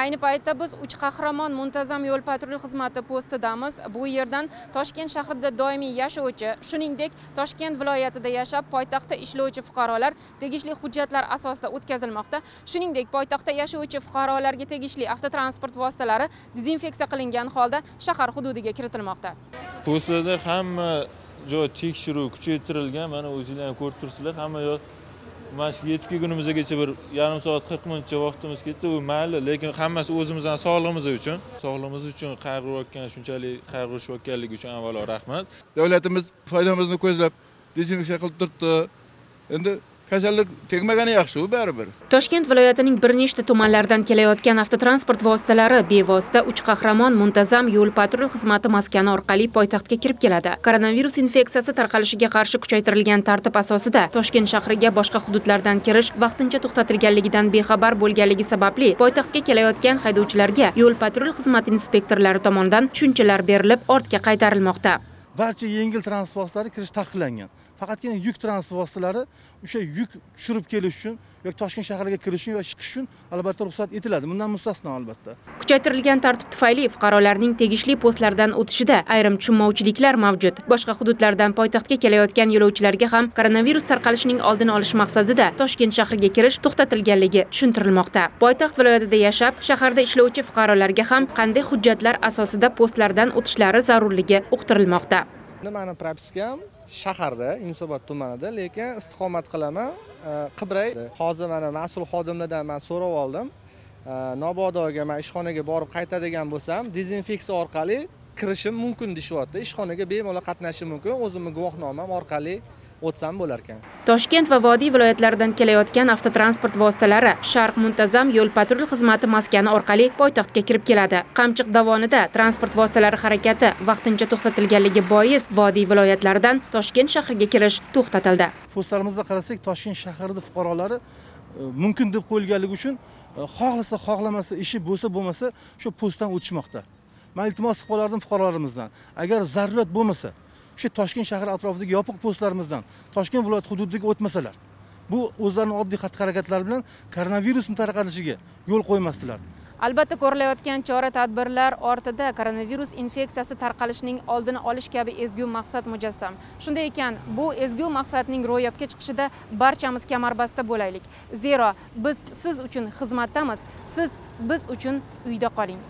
ayni paytda biz uch qahramon muntazam yo'l patrul xizmati postidamiz. Bu yerdan toshkent shahrida doimiy yashovchi shuningdek toshkent viloyatida yashab poytaxtda ishlovchi fuqarolar tegishli hujjatlar asosida o'tkazilmoqda. Shuningdek poytaxtda yashovchi fuqarolarga tegishli avtotransport vositalari dezinfeksiya qilingan holda shahar hududiga kiritilmoqda. Postida hamma joy tekshiruv kuchaytirilgan mana o'zinglar ham ko'rib turibsizlar hamma yoq mana shu yetib kelgunimizgacha bir yarim soat qirq minutcha vaqtimiz ketdi u mayli lekin hammasi o'zimizni sog'lig'imiz uchun sog'lig'imiz uchun qayg'urayotgan shunchalik qayg'urishayotganligi uchun avvalo rahmat. Davlatimiz foydamizni ko'zlab dezinfeksiya qilib turibdi. Endi kasallik tegmagani yaxshi-ku baribir. Toshkent viloyatining bir nechta tumanlaridan kelayotgan avtotransport vositalari bevosita uch qahramon muntazam yo'l patrul xizmati maskani orqali poytaxtga kirib keladi. Koronavirus infeksiyasi tarqalishiga qarshi kuchaytirilgan tartib asosida toshkent shahriga boshqa hududlardan kirish vaqtincha to'xtatilganligidan bexabar bo'lganligi sababli poytaxtga kelayotgan haydovchilarga yo'l patrul xizmati inspektorlari tomonidan tushunchalar berilib ortga qaytarilmoqda. Barcha yengil transport vositalari kirish taqiqlangan faqatgina yuk transport vositalari o'sha yuk tushirib kelish uchun yoki toshkent shahriga kirish uchun va chiqish uchun albatta ruxsat etiladi. Bundan mustasno albatta. Kuchaytirilgan tartib tufayli fuqarolarning tegishli postlardan o'tishida ayrim tushunmovchiliklar mavjud. Boshqa hududlardan poytaxtga kelayotgan yo'lovchilarga ham koronavirus tarqalishining oldini olish maqsadida toshkent shahriga kirish to'xtatilganligi tushuntirilmoqda. Poytaxt viloyatida yashab shaharda ishlovchi fuqarolarga ham qanday hujjatlar asosida postlardan o'tishlari zarurligi uqtirilmoqda. Nimani propiskam? Shaharda yunusobod tumanida lekin istiqomat qilaman. Qibray hozir mana mas'ul xodimlardan man so'rab oldim. Mabodo man ishxonaga borib qaytadigan bo'lsam dezinfeksiya orqali kirishim mumkin deyishyapti. Ishxonaga bemalol qatnashishim mumkin. O'zimni guvohnomam orqali o'tsam bo'lar ekan toshkent va vodiy viloyatlaridan kelayotgan avtotransport vositalari sharq muntazam yo'l patrul xizmati maskani orqali poytaxtga kirib keladi. Qamchiq dovonida transport vositalari harakati vaqtincha to'xtatilganligi bois vodiy viloyatlaridan toshkent shahriga kirish to'xtatildi. Postlarimizda qarasak toshkent shahrida fuqarolari mumkin deb qo'yilganligi uchun xohlasa xohlamasa ishi bo'lsa bo'lmasa shu postdan o'tishmoqda. Man iltimos qilib qolardim fuqarolarimizdan. Agar zarurat bo'lmasa o'sha toshkent shahri atrofidagi yopiq postlarimizdan toshkent viloyati hududiga o'tmasalar bu o'zlarini oddiy xatti harakatlari bilan koronavirusni tarqalishiga yo'l qo'ymasdilar. Albatta ko'rilayotgan chora tadbirlar ortida koronavirus infeksiyasi tarqalishining oldini olish kabi ezgu maqsad mujassam. Shunday ekan bu ezgu maqsadning ro'yobga chiqishida barchamiz kamarbasta bo'laylik. Zero biz siz uchun xizmatdamiz siz biz uchun uyda qoling.